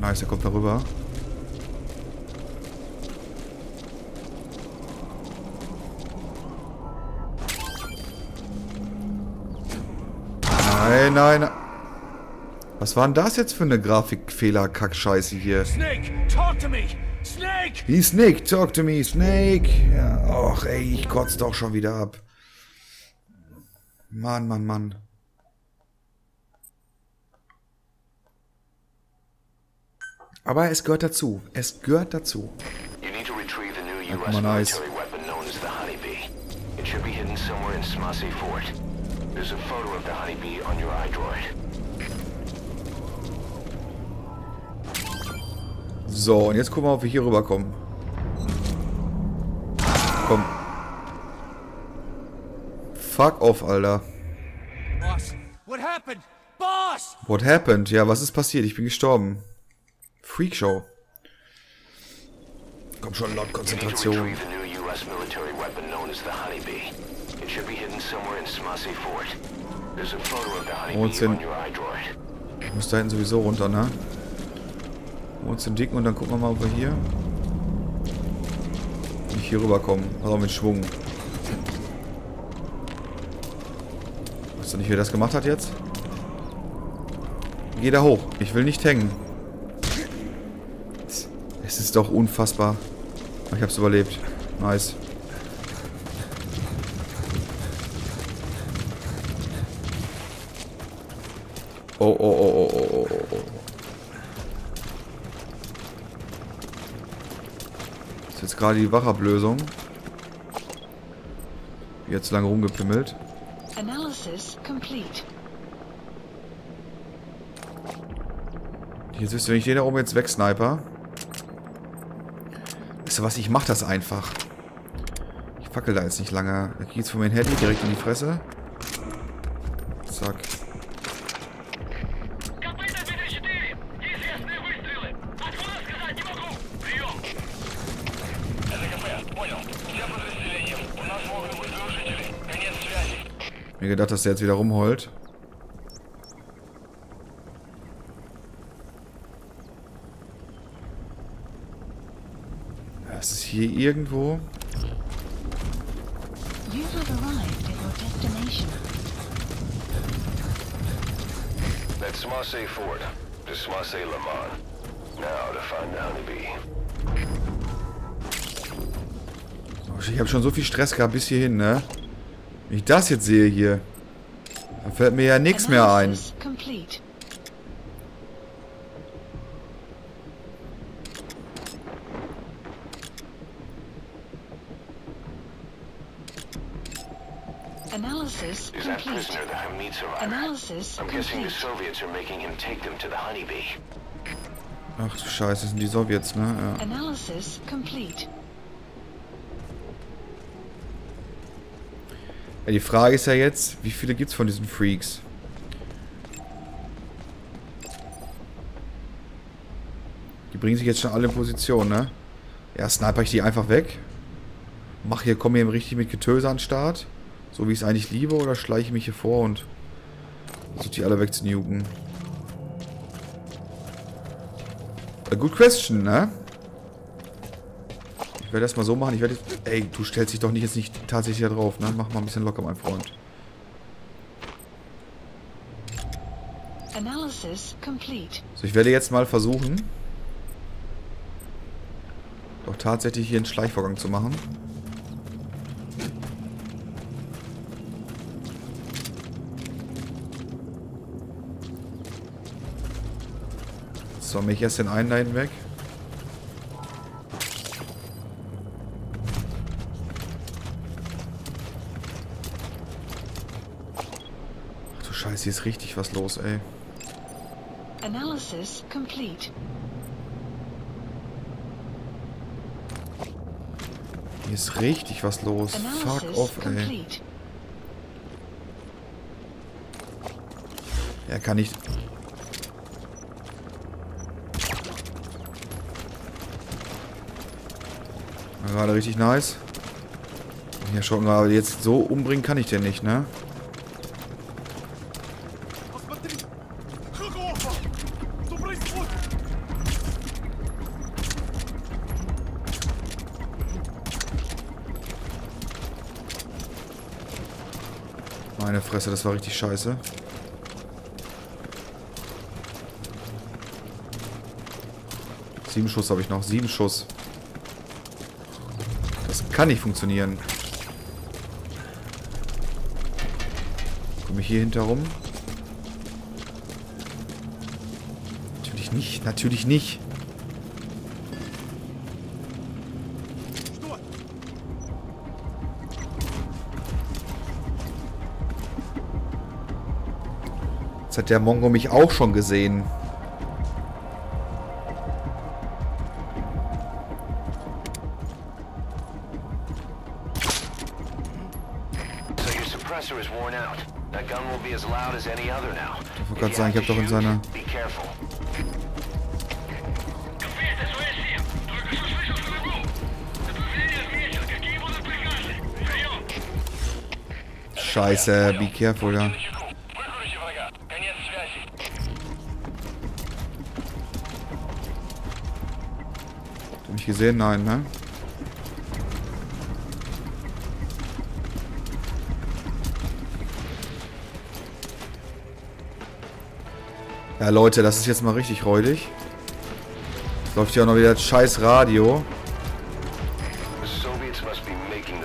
Nice, er kommt da rüber. Nein, nein. Was war denn das jetzt für eine Grafikfehler-Kackscheiße hier? Snake, talk to me! Snake! Hey Snake, talk to me, Snake. Ja, och ey, ich kotze doch schon wieder ab. Mann, Mann, Mann. Aber es gehört dazu. Es gehört dazu. You need to retrieve the new Guck U.S. mal, nice. military weapon known as the Honeybee. It should be hidden somewhere in Smasey Fort. There's a photo of the Honeybee on your iDroid. So, und jetzt gucken wir, ob wir hier rüberkommen. Komm. Fuck off, Alter. Boss, what happened? Boss! What happened? Ja, was ist passiert? Ich bin gestorben. Freakshow. Komm schon, laut Konzentration. iDroid. Ich muss da hinten sowieso runter, ne? Den Dicken und dann gucken wir mal, ob wir hier... Nicht hier rüberkommen. Aber mit Schwung. Weißt du nicht, wer das gemacht hat jetzt? Geh da hoch. Ich will nicht hängen. Es ist doch unfassbar. Aber Ich hab's überlebt. Nice. Oh, oh, oh, oh, oh, oh, oh, oh. Das ist jetzt gerade die Wachablösung. Jetzt lange rumgepimmelt. Analysis complete. Jetzt wisst ihr, wenn ich den da oben jetzt wegsniper. Weißt du was, ich mach das einfach. Ich fackel da jetzt nicht lange. Da geht's von mir Handy direkt in die Fresse. Zack. Mir gedacht, dass der jetzt wieder rumholt. Hier irgendwo. That's Fort. Lamont. Now to find the Honeybee. Ich habe schon so viel Stress gehabt bis hierhin, ne? Wenn ich das jetzt sehe hier, dann fällt mir ja nichts mehr ein. Complete. Analysis Is that complete. prisoner the Hamid survivor? Analysis I'm guessing the complete. Soviets are making him take them to the Honeybee. Ach du Scheiße, das sind die Sowjets, ne? Ja. Analysis complete. ja die Frage ist ja jetzt, wie viele gibt's von diesen Freaks? Die bringen sich jetzt schon alle in Position, ne? Ja, sniper ich die einfach weg. Mach hier, komme hier richtig mit Getöse an den Start. So wie ich es eigentlich liebe, oder schleiche ich mich hier vor und versuche die alle wegzunuken? A good question, ne? Ich werde das mal so machen. Ich werde jetzt... Ey, du stellst dich doch nicht jetzt nicht tatsächlich da drauf, ne? Mach mal ein bisschen locker, mein Freund. So, ich werde jetzt mal versuchen, doch tatsächlich hier einen Schleichvorgang zu machen. So, mich erst den einen da hinten weg. Ach du Scheiße, hier ist richtig was los, ey. Analysis complete. Hier ist richtig was los. Fuck Analysis off, ey. complete. Er kann nicht... Das war richtig nice. Ja, schon mal, aber jetzt so umbringen kann ich den nicht, ne? Meine Fresse, das war richtig scheiße. Sieben Schuss habe ich noch. Sieben Schuss. Das kann nicht funktionieren. Komme ich hier hinterher? rum? Natürlich nicht, natürlich nicht. Jetzt hat der Mongo mich auch schon gesehen. suppressor is worn out. That gun will be as loud as any other now. Ich wollte gerade sagen, ich habe doch in seiner... Scheiße, be careful, ja. Hab ich gesehen? Nein, ne? Ja, Leute, das ist jetzt mal richtig räudig. Läuft hier auch noch wieder das scheiß Radio. The Soviets must be making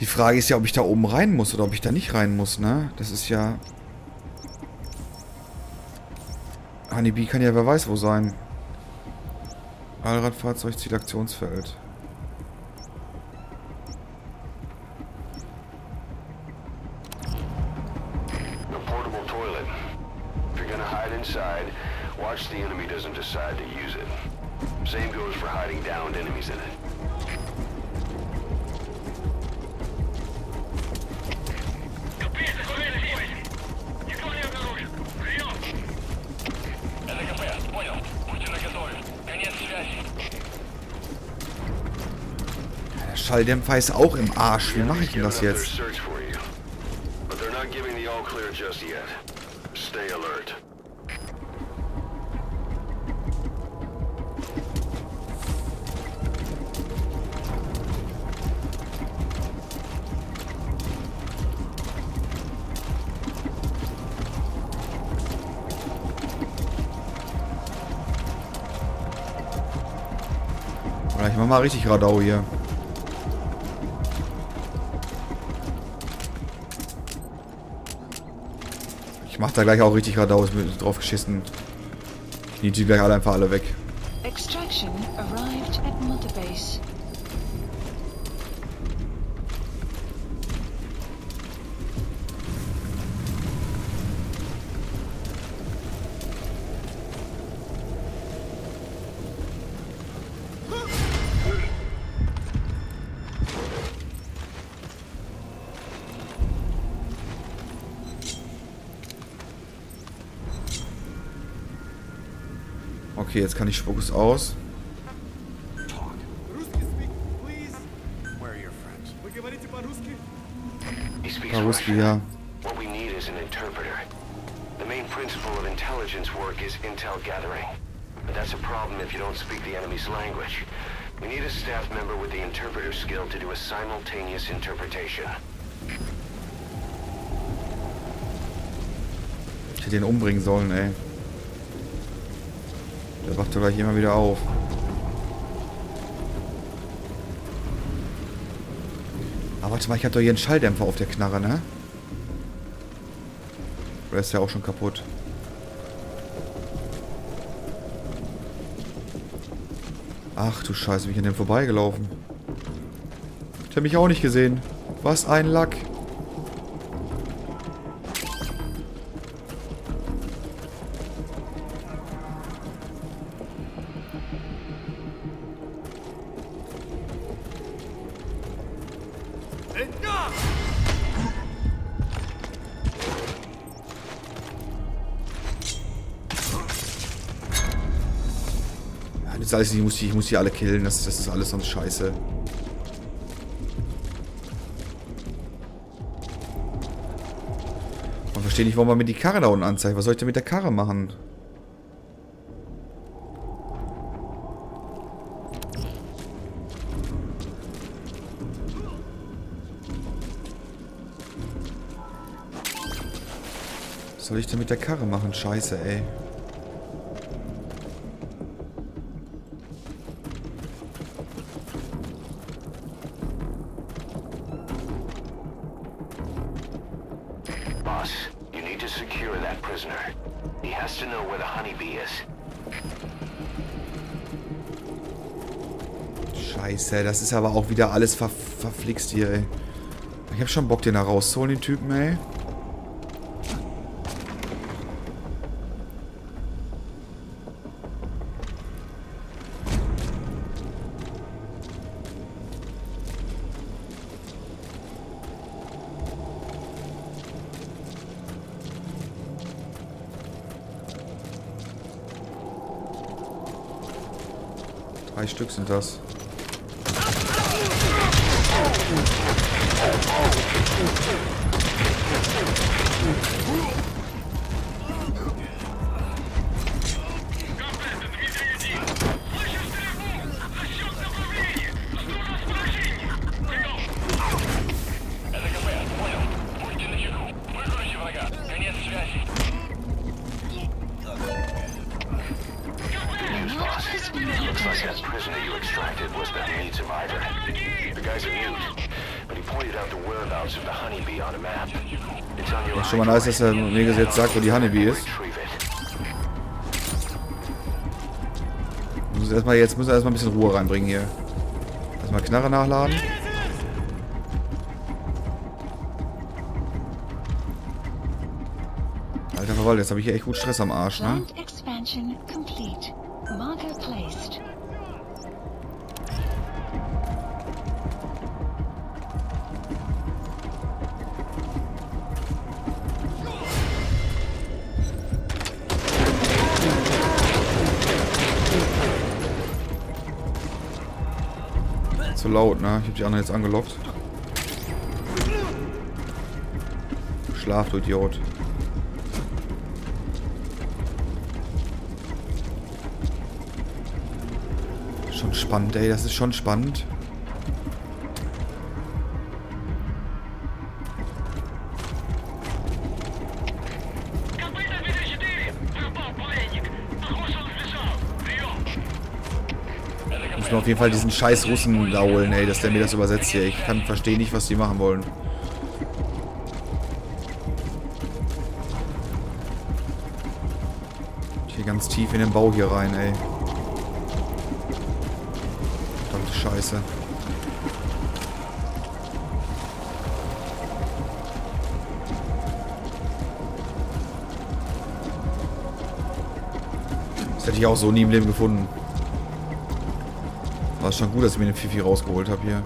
Die Frage ist ja, ob ich da oben rein muss oder ob ich da nicht rein muss, ne? Das ist ja... Honeybee kann ja wer weiß wo sein. Allradfahrzeug, Zielaktionsfeld. Watch the enemy doesn't decide to use it. Same goes for hiding downed enemies in it. Schalldämpfer ist auch im Arsch. Wie mache ich denn das jetzt? ich mach mal richtig Radau hier. Mach da gleich auch richtig Radau, ist mir drauf geschissen. Niete die gleich alle einfach alle weg. Extraction arrived at Mother Base. Okay, jetzt kann ich Spukus aus. Paruski, ja. What we need is an interpreter. The main principle of intelligence work is intel gathering. But that's a problem if you don't speak the enemy's language. We need a staff member with the interpreter skill to do a simultaneous interpretation. Ich hätte ihn umbringen sollen, ey. Der wacht doch gleich immer wieder auf. Aber warte mal, ich hab doch hier einen Schalldämpfer auf der Knarre, ne? Oder ist der auch schon kaputt? Ach du Scheiße, bin ich an dem vorbeigelaufen. Ich hab mich auch nicht gesehen. Was ein Lack. Alles, ich muss die, ich muss die alle killen. Das, das ist alles sonst scheiße. Man versteht nicht, warum man mir die Karre da unten anzeigt. Was soll ich denn mit der Karre machen? Was soll ich denn mit der Karre machen? Scheiße, ey. Boss, you need to secure that prisoner. He has to know where the honeybee is. Scheiße, das ist aber auch wieder alles ver verflixt hier, ey. Ich hab schon Bock, den da rauszuholen, den Typen, ey. Drei Stück sind das. Schon mal nice, dass er mir jetzt sagt, wo die Honeybee ist. Muss erstmal, jetzt müssen wir erstmal ein bisschen Ruhe reinbringen hier. Erstmal Knarre nachladen. Alter Verwalter, jetzt habe ich hier echt gut Stress am Arsch, ne? Zu laut, ne? Ich habe die anderen jetzt angelockt. Schlaf, du Idiot. Schon spannend, ey. Das ist schon spannend. Muss mir auf jeden Fall diesen scheiß Russen da holen, ey, dass der mir das übersetzt hier. Ich kann verstehen nicht, was die machen wollen. Hier ganz tief in den Bau hier rein, ey. Verdammte Scheiße. Das hätte ich auch so nie im Leben gefunden. War schon gut, dass ich mir den Fifi rausgeholt habe hier.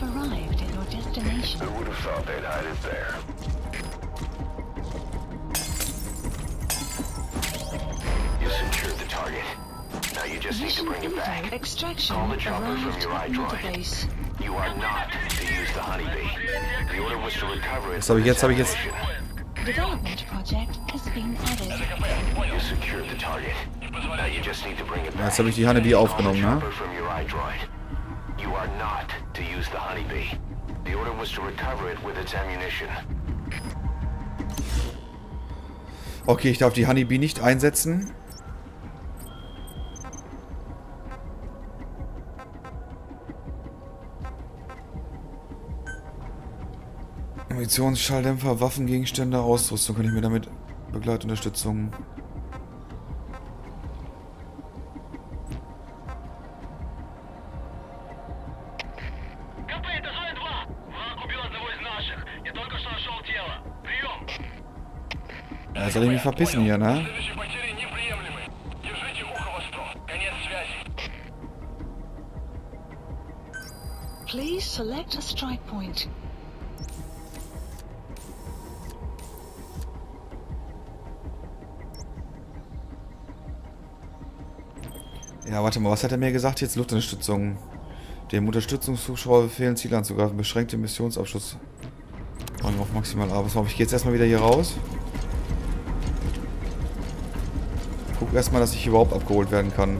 Arrived at the extraction the arrived at iDroid. Motorbase. You are not was habe ich jetzt? Habe ich jetzt? Ja, jetzt habe ich die Honeybee aufgenommen, ne? chopper from your iDroid. You are not to use the honeybee. The order was to recover it with its ammunition. Okay, ich darf die Honeybee nicht einsetzen. Munitionsschalldämpfer, Waffengegenstände, Ausrüstung kann ich mir damit Begleitunterstützung. Ja, soll ich mich verpissen hier, ne? Please select a strike point. Ja, warte mal, was hat er mir gesagt jetzt? Luftunterstützung. Dem Unterstützungszuschauer fehlen Ziele anzugreifen. Beschränkte Missionsabschluss. Rang auf maximal A. Ich gehe jetzt erstmal wieder hier raus. Guck erstmal, dass ich überhaupt abgeholt werden kann.